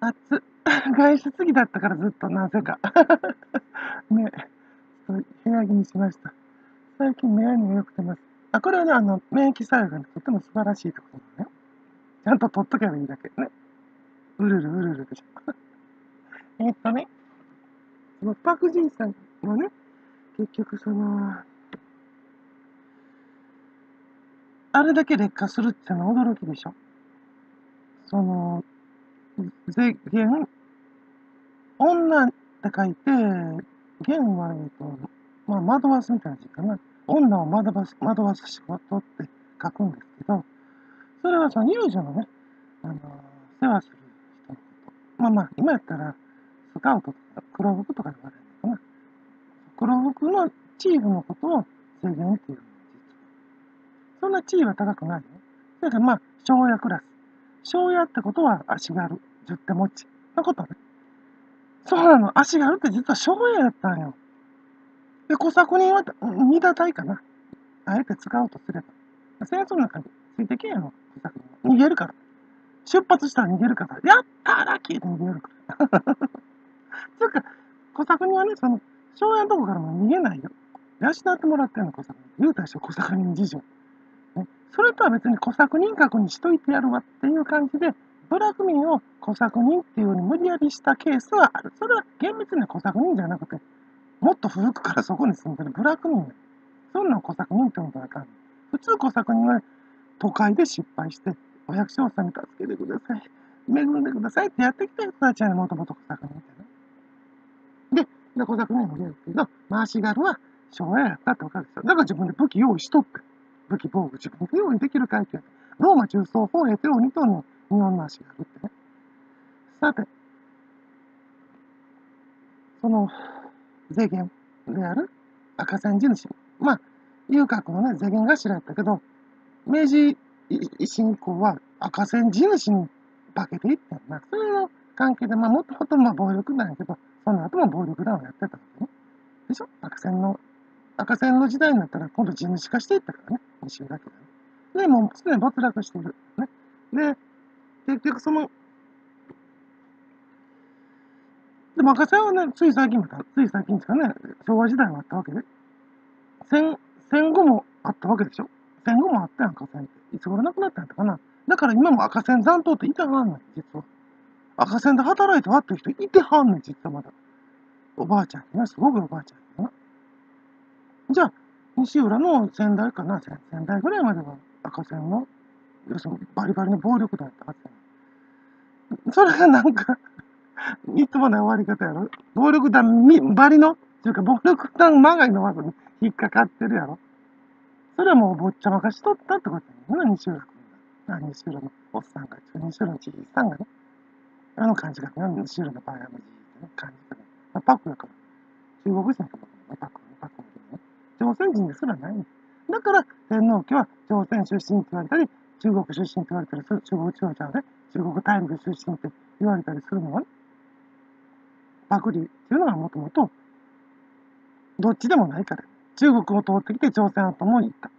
暑 外出過ぎだったからずっとなぜか。ね。ちょっと部屋着にしました。最近目やにも良くてます。あこれはねあの免疫作用が、ね、とても素晴らしいってことなのよちゃんと取っとけばいいだけ。ね。うるるうるるでしょ。えっとね。そのパク・ジンさんもね結局そのあれだけ劣化するっていうのは驚きでしょ。その税源、女って書いて、源は、えっと、まあ、惑わすみたいな字かな。女を惑わす、惑わす仕事って書くんですけど、それはその遊女のね、あの、世話する人のこと。まあまあ、今やったら、スカウトとか黒服とか言われるのかな。黒服のチーフのことを制限っていうの。そんな地位は高くないよ。だからまあ、庄屋クラス。庄屋ってことは足軽。十手持ちのことね。そうなの。足があるって実は昭和やったんよ。で、小作人は二打隊かな。あえて使おうとすれば。戦争の中についてけんやろ、小作人。逃げるから。出発したら逃げるから。やったーラッキーって逃げるから。つうか、小作人はね、その、昭和のとこからも逃げないよ。養ってもらってんの、小作人。言うたでしょ、小作人事情。ね、それとは別に小作人格にしといてやるわっていう感じで、ブラック民を小作人っていうように無理やりしたケースはある。それは厳密に小作人じゃなくて、もっと古くからそこに住んでるブラック民そんな小作人ってことはあかん。普通小作人は都会で失敗して、お百姓さんに助けてください。恵んでくださいってやってきた人たちはもともと小作人ってね。で、で小作人も言うけど、回し軽は昭和やったってわかるでしょ。だから自分で武器用意しとって。武器防具自分で用意できる階級ローマ中層砲兵テロにとんの日本の足があるってね。さて、その税源である赤線地主。まあ、遊郭のね、税源頭やったけど、明治維新以降は赤線地主に化けていったんだ。それの関係で、まあ、もともとまあ暴力なんやけど、その後も暴力団をやってたわけね。でしょ？赤線の、赤線の時代になったら今度地主化していったからね。西浦家がね。で、もうすでに没落している。ね。で、結局その、でも赤線はね、つい最近、つい最近ですかね、昭和時代はあったわけで、戦、戦後もあったわけでしょ戦後もあったやん、赤線って。いつ頃なくなったんやったかな。だから今も赤線残党っていてはんねん、実は。赤線で働いてはっていう人いてはんねん、実はまだ。おばあちゃんね、すごくおばあちゃんやな。じゃあ、西浦の先代かな、先代ぐらいまでは赤線の要するにバリバリの暴力団ったはずやそれがなんかみっともない終わり方やろ。暴力団みバリのっていうか暴力団まがいの技に引っかかってるやろ。それはもうぼっちゃまかしとったってことやね西浦君が。西浦のおっさんが西浦の知事さんがね。あの感じがね西浦のバーヤのじいってね感じがね、パクやから。中国人やからパクパクね。朝鮮人ですらないだから天皇家は朝鮮出身って言われたり中国出身って言われたりする、中国地方ちゃうね。中国大陸出身って言われたりするのはね。パクリっていうのはもともと、どっちでもないから。中国を通ってきて朝鮮半島も行った。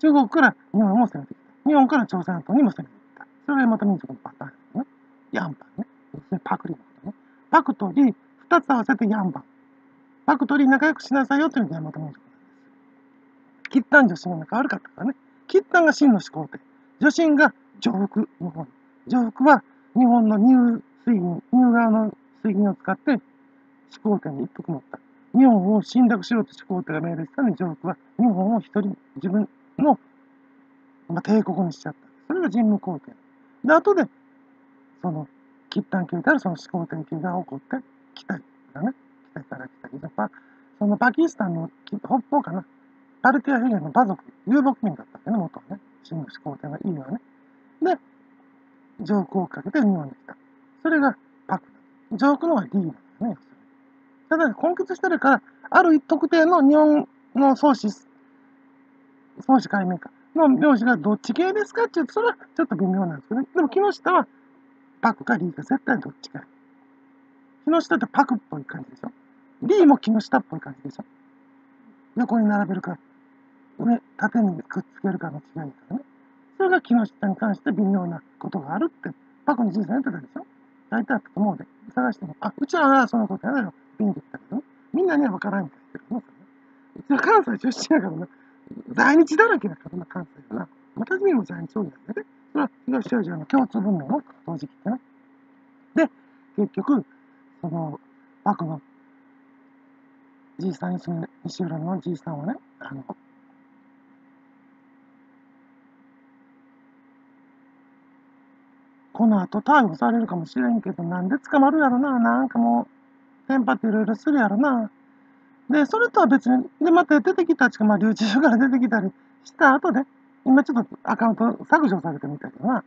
中国から日本も攻めてきた。日本から朝鮮半島にも攻めてきた。それがまた民族のパターンですね。ヤンバンね。パクリのことね。パクとリ、二つ合わせてヤンバン。パクとリ仲良くしなさいよっていうのが大和民族なんです。吉丹女子が仲悪かったからね。吉丹が真の始皇帝。女神が上腹、日本。上腹は日本の乳水銀、乳側の水銀を使って始皇帝に一服持った。日本を侵略しろと始皇帝が命令したのに上腹は日本を一人自分の、まあ、帝国にしちゃった。それが神武皇帝。で、後で、その、吉丹系であるその始皇帝系が起こって、北だね。北から来たけど、そのパキスタンの北方かな。パルティア平原の馬族、遊牧民だったわけね、元はね。新の始皇帝がいいわね。で、上空をかけて日本に来た。それがパク。上空のは D なんだね。ただ、根拠してるから、ある特定の日本の創始、創始解明家の名字がどっち系ですかって言うと、それはちょっと微妙なんですけどね。でも木下はパクか D か絶対どっちか。木下ってパクっぽい感じでしょ？D も木下っぽい感じでしょ？横に並べるから、上、縦にくっつけるかの違いからね。それが木下に関して微妙なことがあるって、パクにじいさん言ってたでしょ？書いてあったと思うで。探しても、あ、うちはそのことやなよ。ピンで言ったけど、みんなには分からんみたいな言ってるのうちは関西出身やからな。在日だらけだからな、関西はな。また自分も在日多いんだよね。それは東アジアの共通文明の同時期ってな。で、結局、その、幕のじいさん、西浦のじいさんはね、あの、この後逮捕されるかもしれんけど、なんで捕まるやろな。なんかもう、テンパっていろいろするやろな。で、それとは別に、で、また出てきたちか、まあ、留置所から出てきたりした後で、今ちょっとアカウント削除されてみたけどな。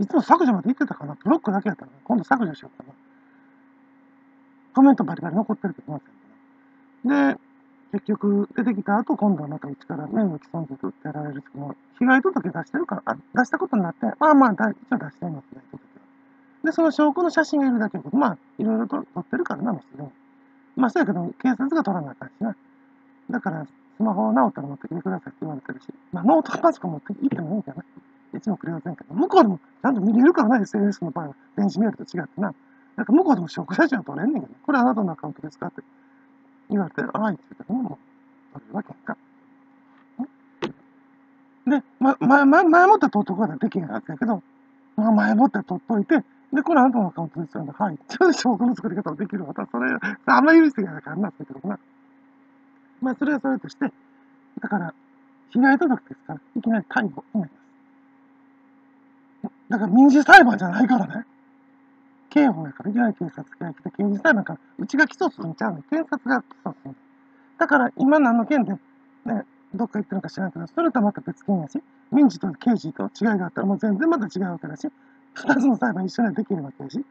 いつも削除まで言ってたかな。ブロックだけやったら、今度削除しようかな。コメントバリバリ残ってるけどな。で、結局出てきた後、今度はまたうちから名誉毀損罪ってやられるけど、被害届出してるから、出したことになって、まあまあ、一応出してんの、被害届。で、その証拠の写真がいるだけやけど、まあ、いろいろと撮ってるからな、もうすでに。まあ、そうやけど、警察が撮らなあかんしな。だから、スマホを直ったら持ってきてくださいって言われてるし、まあ、ノートパソコン持って行ってもいいんじゃないいつもくれませんけど、向こうでもちゃんと見れるからな、SNS の場合は。電子メールと違ってな。なんか向こうでも証拠写真は撮れんねんけど、これあなたのアカウントですかって言われて、はいって言ったら、もう、撮れるわけんか。で、ま、前、前、前もって撮っとくことはできへんはずやけど、まあ、前もって撮っといて、で、これあなたのアカウントですよね。はい。ちょっと証拠の作り方もできるわ。たそれ、あんまり許してやなからな、って言うけどな。まあ、それはそれとして、だから、被害届ですから、いきなり逮捕になります。だから民事裁判じゃないからね。刑法やからいきなり警察が来て、刑事裁判から、うちが起訴するんちゃうね検察が起訴するだから今何の件で、ね、どっか行ってるのか知らんけど、それとはまた別件やし、民事と刑事と違いがあったらもう全然また違うわけだし、二つの裁判一緒にはできるわけやし、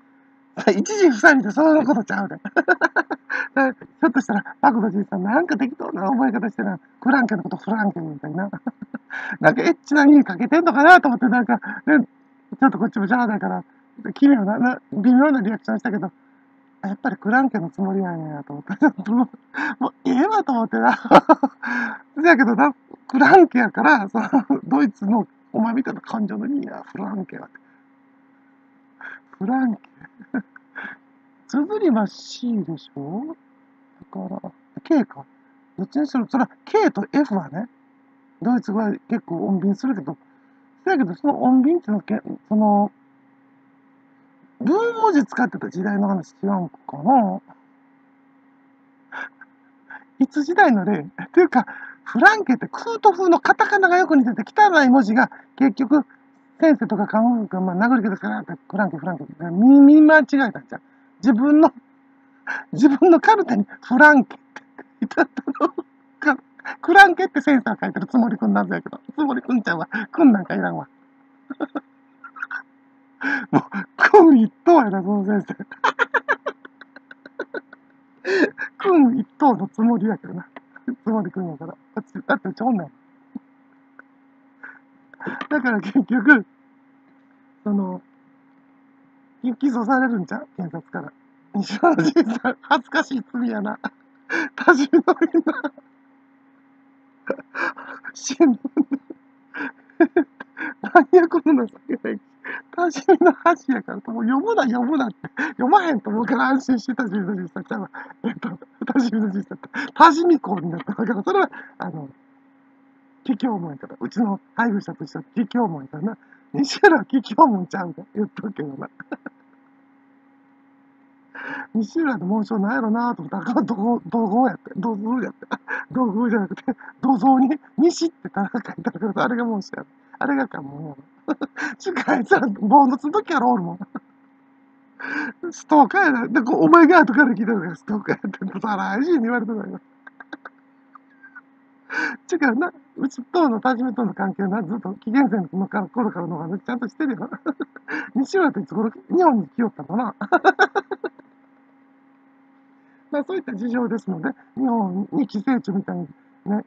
一時不再理でそのことちゃうで。ひょっとしたら、パクドじいさん、なんか適当な覚え方してな、フランケのことフランケみたいな。なんかエッチなにかけてんのかなと思って、なんか、ね、ちょっとこっちもしゃあないから、奇妙なな、微妙なリアクションしたけど、やっぱりクランケのつもりなんやと思って、もう、もうええわと思ってな。そやけどな、クランケやから、その、ドイツの、お前みたいな感情の意味や、フランケは。フランケ。綴りは C でしょ？だから、K か。どっちにしろ、それは K と F はね、ドイツ語は結構音便するけど、そやけど、その音便っていうのは、その、文文字使ってた時代の話違うんかないつ時代の例っていうか、フランケって空ト風のカタカナがよく似てて汚い文字が結局先生とか看護婦がまあ殴り方すからってフランケフランケって見見間違えたんじゃん。自分の、自分のカルテにフランケって書いてあったの。クランケって先生が書いてるつもりくんなんやけど、つもりくんちゃんは、くんなんかいらんわ。もう、君一等やな、その先生。君一等のつもりやけどな。つもりくんやから。だって、だってちょんねん。だから結局、その、起訴されるんちゃう？検察から。西原じいさん、恥ずかしい罪やな。多重のみんな。新聞何やこの情けない。多重の箸やから、もう読むな、読むなって。読まへんと思うから安心して多重のじいさんちゃうわ。えっと、多重の実際って、多重みこになった。だからそれは、あの、桔梗門やから。うちの配偶者としては桔梗門やからな。西原は桔梗門ちゃうんか。言っとくけどな。西浦の紋章なんやろなと思ったら、土豪、土豪やって、土蔵やって。土豪じゃなくて、土蔵に西って書いてあるから、あれが紋章や。あれが関門 やろ。ちか、あいつら、ボーナスの時からおるもん。ストーカーやな。で、お前が後から聞いたのがストーカーやって、さらいに言われてたよ。ちゅうかな、うちとの多治見との関係な、ずっと紀元前の頃からの話ちゃんとしてるよ。西浦っていつ頃日本に来よったかな。まあそういった事情ですので、日本に寄生虫みたいにね、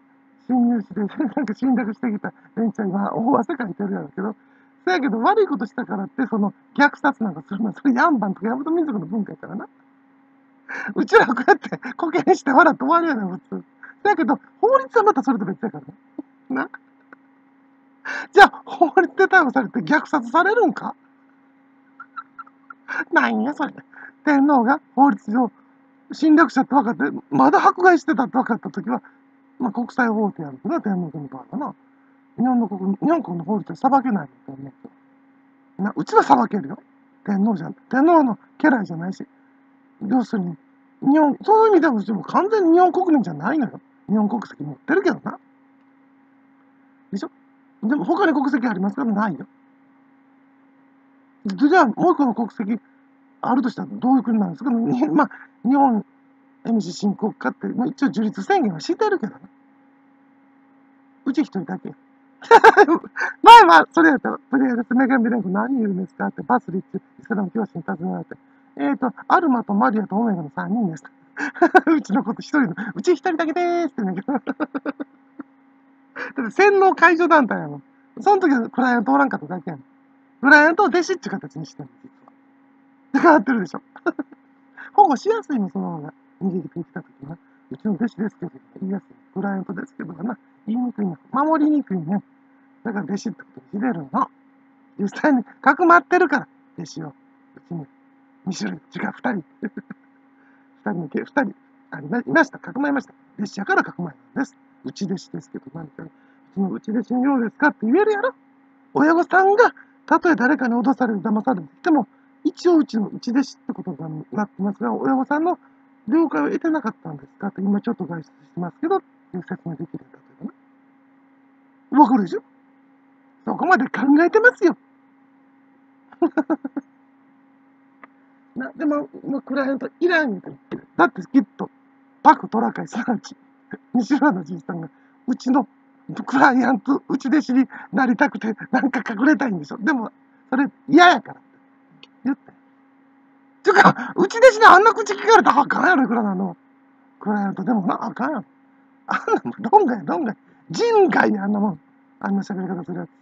侵入して、なんか侵略してきた連中今、大汗かいてるやろうけど、そやけど悪いことしたからって、その虐殺なんかするのは、それヤンバンとかヤマト民族の文化やからな。うちらはこうやって保険して笑って終わりやねん、普通。だけど、法律はまたそれと別やからね。な。じゃあ、法律で逮捕されて虐殺されるんか？なんやそれ。天皇が法律上侵略者って分かって、まだ迫害してたって分かったときは、まあ、国際法廷やるけど、天皇家の場合はな。日本の国、日本国の法律は裁けない、な、うちは裁けるよ。天皇じゃ。天皇の家来じゃないし。要するに、日本、そういう意味ではうちも完全に日本国民じゃないのよ。日本国籍持ってるけどな。でしょ？でも他に国籍ありますからないよ。じゃあ、もう一個の国籍あるとしたらどういう国なんですか？まあ、日本、M 氏新国家って、まあ、一応樹立宣言はしてるけどね。うち一人だけ。まあまあ、それやったら、とりあえず、メガンビレンコ何言うんですか？って、バスリッチ、イスラム教師に尋ねられて、えっ、ー、と、アルマとマリアとオメガの3人です。うちのこと一人の、うち一人だけでーすって言うんだけど。だって洗脳解除団体やもん。その時はクライアントおらんかっただけやん。クライアントを弟子っていう形にしてる実は。変わってるでしょ。保護しやすいの、その方が。逃げてきた時な。うちの弟子ですけど、言いやすい。クライアントですけどな。言いにくいな。守りにくいね。だから弟子ってことに入れるの。実際に、かくまってるから、弟子を。うちに。2種類、違う、2人。2人の計、2人ありました。かくまいました。弟子やからかくまいなんです。うち弟子ですけど、何か、うちのうち弟子のようですかって言えるやろ。親御さんが、たとえ誰かに脅されて騙されてきても、一応うちのうち弟子ってことになってますが、親御さんの了解を得てなかったんですかって今ちょっと外出してますけど、っていう説明できるんだけどね。わかるでしょ？そこまで考えてますよ。なでも、まあ、クライアントいらんって言ってる。だってきっと、パクトラカイさんち、西村のじいさんが、うちのクライアント、うち弟子になりたくて、なんか隠れたいんでしょ。でも、それ嫌やから。つか、うち弟子にあんな口聞かれたらあかんやろ、いくらなの。クライアントでもな、あかんやろ。あんなもん、どんがや、どんがや。人外に、あんなもん。あんな喋り方するやつ。